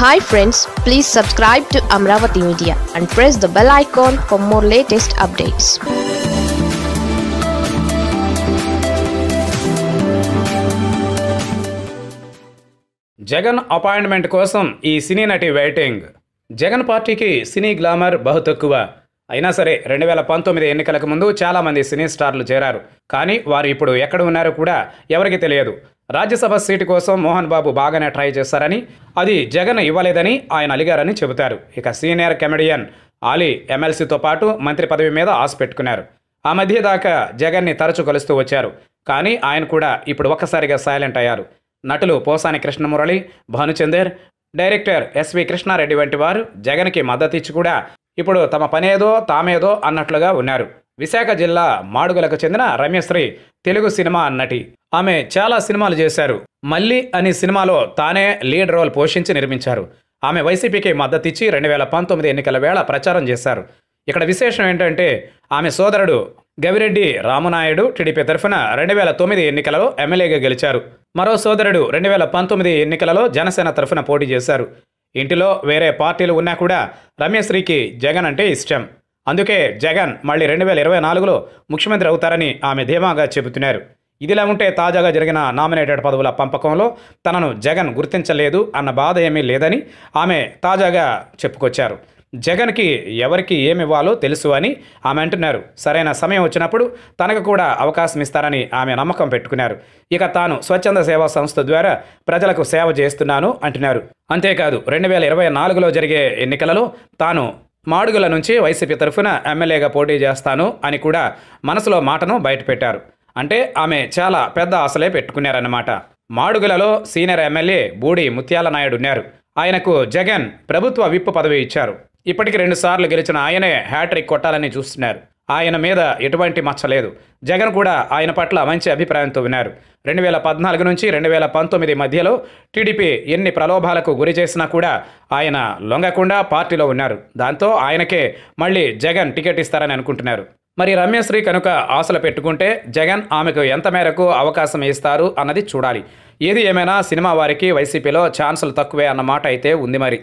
Hi friends please subscribe to Amaravati media and press the bell icon for more latest updates Jagan appointment కోసం ఈ సినీ నటి waiting Jagan పార్టీకి సినీ glamour బహు తక్కువ. అయినా సరే రెండు వేల పంతొమ్మిది ఎన్నికలకు ముందు చాలామంది సినీ స్టార్లు చేరారు. కానీ వారు ఇప్పుడు ఎక్కడ ఉన్నారో కూడా ఎవరికి తెలియదు. రాజ్యసభ సీటు కోసం మోహన్ బాబు బాగానే ట్రై చేశారని అది జగన్ ఇవ్వలేదని ఆయన అలిగారని చెబుతారు. ఇక సీనియర్ కమెడియన్ ఆలీ ఎమ్మెల్సీతో పాటు మంత్రి పదవి మీద ఆశ పెట్టుకున్నారు. ఆ మధ్య దాకా జగన్ని తరచూ కలుస్తూ వచ్చారు. కానీ ఆయన కూడా ఇప్పుడు ఒక్కసారిగా సైలెంట్ అయ్యారు. నటులు Posani Krishnamurali Bhanuchander director S V Krishnareddy వంటి వారు జగన్కి మద్దతిచ్చి కూడా ఇప్పుడు తమ పనేదో తామేదో అన్నట్లుగా ఉన్నారు. విశాఖ జిల్లా మాడుగులకు చెందిన రమ్యశ్రీ తెలుగు సినిమా నటి. ఆమె చాలా సినిమాలు చేశారు. మళ్ళీ అని సినిమాలో తానే లీడ్ రోల్ పోషించి నిర్మించారు. ఆమె వైసీపీకి మద్దతిచ్చి రెండు వేల పంతొమ్మిది ఎన్నికల వేళ ప్రచారం చేశారు. ఇక్కడ విశేషం ఏంటంటే ఆమె సోదరుడు గవిరెడ్డి రామనాయుడు టీడీపీ తరఫున రెండు వేల తొమ్మిది ఎన్నికలలో ఎమ్మెల్యేగా గెలిచారు. మరో సోదరుడు రెండు వేల పంతొమ్మిది ఎన్నికలలో జనసేన తరఫున పోటీ చేశారు. ఇంటిలో వేరే పార్టీలు ఉన్నా కూడా రమ్యశ్రీకి జగన్ అంటే ఇష్టం. అందుకే జగన్ మళ్ళీ రెండు వేల ఇరవై నాలుగులో ముఖ్యమంత్రి అవుతారని ఆమె ధీమాగా చెబుతున్నారు. ఇదిలా ఉంటే తాజాగా జరిగిన నామినేటెడ్ పదవుల పంపకంలో తనను జగన్ గుర్తించలేదు అన్న బాధ ఏమీ లేదని ఆమె తాజాగా చెప్పుకొచ్చారు. జగన్కి ఎవరికి ఏమివ్వాలో తెలుసు అని ఆమె అంటున్నారు. సరైన సమయం వచ్చినప్పుడు తనకు కూడా అవకాశం ఇస్తారని ఆమె నమ్మకం పెట్టుకున్నారు. ఇక తాను స్వచ్ఛంద సేవా సంస్థ ద్వారా ప్రజలకు సేవ చేస్తున్నాను అంటున్నారు. అంతేకాదు రెండు వేల ఇరవై నాలుగులో జరిగే ఎన్నికలలో తాను మాడుగుల నుంచి వైసీపీ తరఫున ఎమ్మెల్యేగా పోటీ చేస్తాను అని కూడా మనసులో మాటను బయటపెట్టారు. అంటే ఆమె చాలా పెద్ద ఆశలే పెట్టుకున్నారన్నమాట. మాడుగులలో సీనియర్ ఎమ్మెల్యే బూడి ముత్యాల నాయుడు ఉన్నారు. ఆయనకు జగన్ ప్రభుత్వ విప్ పదవి ఇచ్చారు. ఇప్పటికి రెండుసార్లు గెలిచిన ఆయనే హ్యాట్రిక్ కొట్టాలని చూస్తున్నారు. ఆయన మీద ఎటువంటి మచ్చ లేదు. జగన్ కూడా ఆయన పట్ల మంచి అభిప్రాయంతో ఉన్నారు రెండు వేల పద్నాలుగు నుంచి రెండు వేల పంతొమ్మిది మధ్యలో టీడీపీ ఎన్ని ప్రలోభాలకు గురి చేసినా కూడా ఆయన లొంగకుండా పార్టీలో ఉన్నారు. దాంతో ఆయనకే మళ్ళీ జగన్ టికెట్ ఇస్తారని అనుకుంటున్నారు. మరి రమ్యశ్రీ కనుక ఆశలు పెట్టుకుంటే జగన్ ఆమెకు ఎంత మేరకు అవకాశం ఇస్తారు అన్నది చూడాలి. ఏది ఏమైనా సినిమా వారికి వైసీపీలో ఛాన్సులు తక్కువే అన్న మాట అయితే ఉంది మరి.